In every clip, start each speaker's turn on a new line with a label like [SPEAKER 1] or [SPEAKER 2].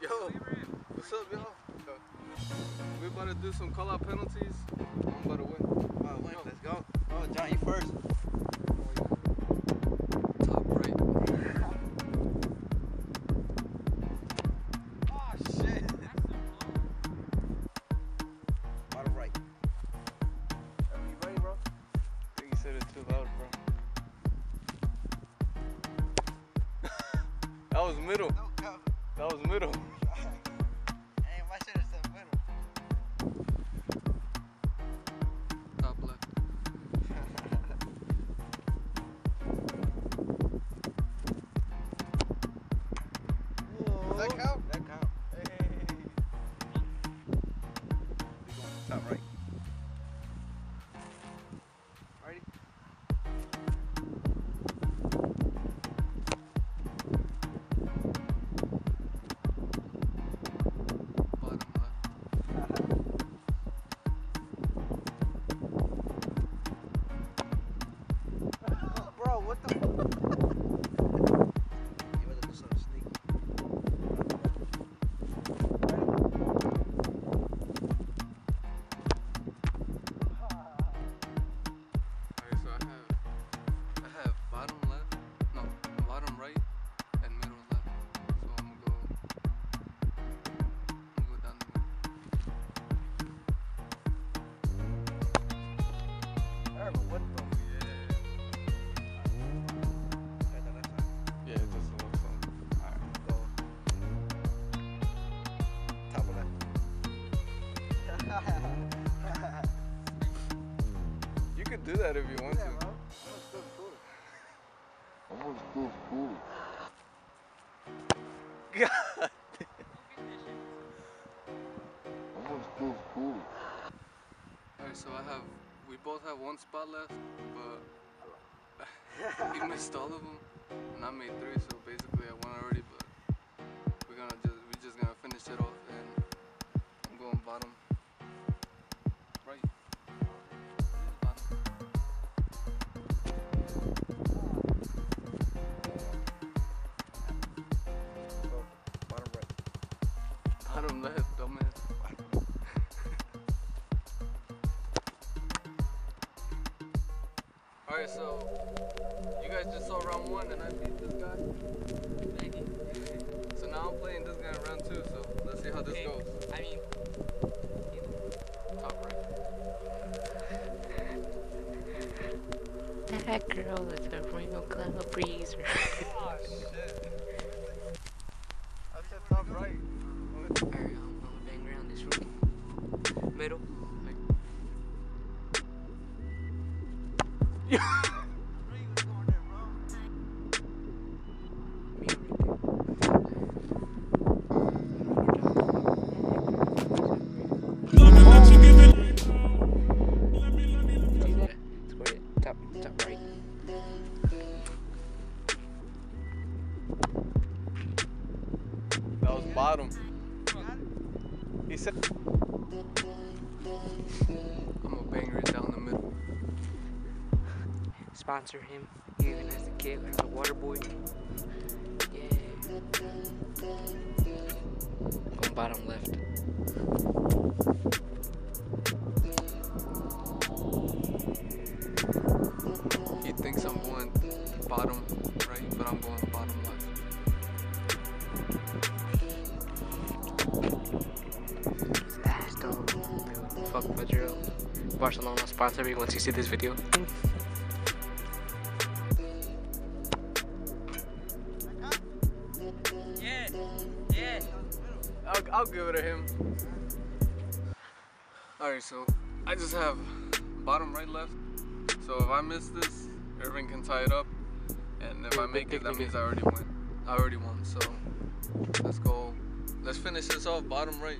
[SPEAKER 1] Yo, what's up, y'all? We about to do some call out penalties. I'm about to win.
[SPEAKER 2] Wait, let's go. Oh, John, you first.
[SPEAKER 1] Was middle.
[SPEAKER 2] Hey, why should have middle?
[SPEAKER 1] Top left.
[SPEAKER 2] Does? That count. Do
[SPEAKER 1] that if you want to. I'm gonna
[SPEAKER 2] still school.
[SPEAKER 1] God. I'm gonna still school.
[SPEAKER 2] Alright,
[SPEAKER 1] so I have, we both have one spot left, but he missed all of them, and I made three, so basically I won already. But right. Bottom left, dumbass. Alright, so you guys just saw round one and I beat this guy. So now I'm playing this guy in round two, so let's see how this
[SPEAKER 3] Okay.
[SPEAKER 1] goes.
[SPEAKER 3] I mean,
[SPEAKER 1] Top right.
[SPEAKER 4] That girl is a real cloud breeze.
[SPEAKER 2] Oh shit. Was
[SPEAKER 1] bottom. He said. I'm a banger it down the middle.
[SPEAKER 4] Sponsor him, even as a kid, like a water boy. Yeah. On bottom left. Fuck Madrid. Barcelona sponsor me once you see this video.
[SPEAKER 3] yeah, yeah.
[SPEAKER 1] I'll, I'll give it to him. Alright, so I just have bottom right left. So if I miss this, Irvin can tie it up. And if I make it, that means I already win. I already won, so let's go. Let's finish this off bottom right.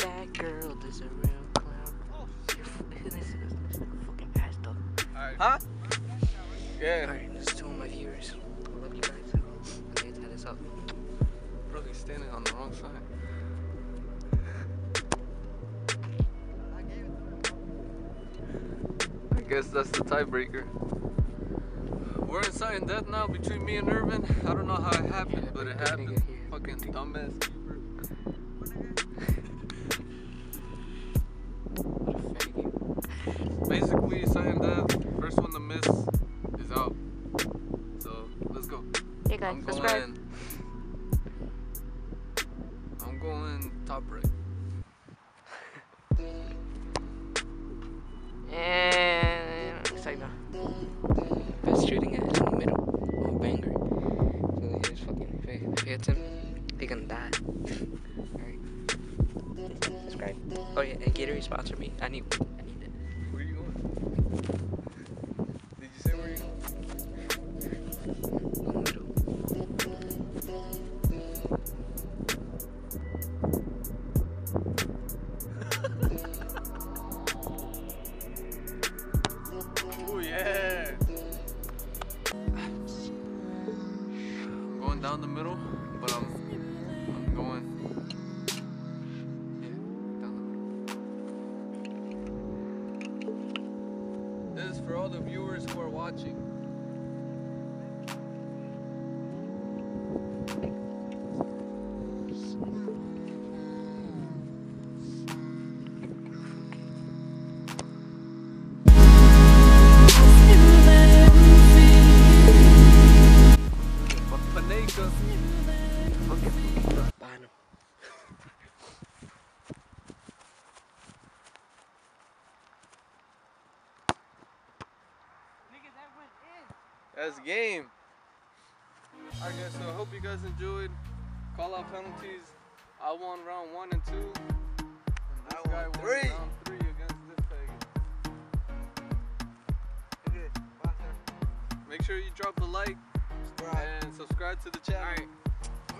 [SPEAKER 4] That girl is a real clown. You're this is a fucking ass dog.
[SPEAKER 1] Alright.
[SPEAKER 2] Huh?
[SPEAKER 1] Yeah.
[SPEAKER 4] Alright, just two of my viewers. I love you guys. Okay, tie this up.
[SPEAKER 1] Bro, he's standing on the wrong side. I guess that's the tiebreaker. We're in sudden death now between me and Irvin. I don't know how it happened,
[SPEAKER 4] Yeah,
[SPEAKER 1] but it happened. fucking dumbass
[SPEAKER 4] Hey guys,
[SPEAKER 1] I'm
[SPEAKER 4] subscribe.
[SPEAKER 1] going. I'm going top right.
[SPEAKER 4] And it's like no. Best shooting at in the middle. Oh, banger. So he just fucking, if he, hits him, he gonna die. Alright. Subscribe. Oh yeah, and Gatorade sponsor me. I need one.
[SPEAKER 1] Going down the middle, but I'm I'm going. Yeah, down the middle. This is for all the viewers who are watching. That's game. Alright guys, so I hope you guys enjoyed. Call out penalties. I won round one and two. And this
[SPEAKER 2] I
[SPEAKER 1] guy
[SPEAKER 2] won
[SPEAKER 1] won
[SPEAKER 2] three.
[SPEAKER 1] round three against this faggot.
[SPEAKER 2] Okay, bye, sir.
[SPEAKER 1] Make sure you drop a like
[SPEAKER 2] Subscribe.
[SPEAKER 1] and subscribe to the channel.
[SPEAKER 3] Alright.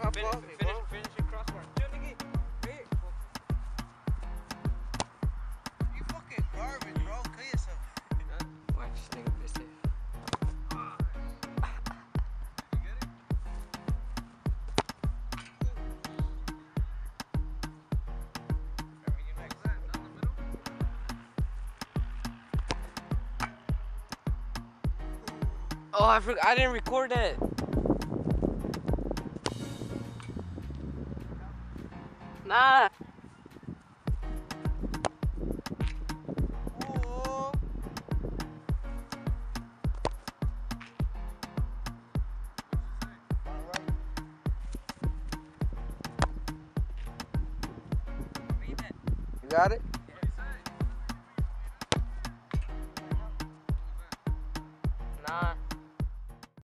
[SPEAKER 2] Not
[SPEAKER 3] Finish,
[SPEAKER 2] buffing,
[SPEAKER 3] finish,
[SPEAKER 2] bro.
[SPEAKER 3] finish your crossbar.
[SPEAKER 4] Oh, I forgot. I didn't record that. Nah.
[SPEAKER 2] You got it?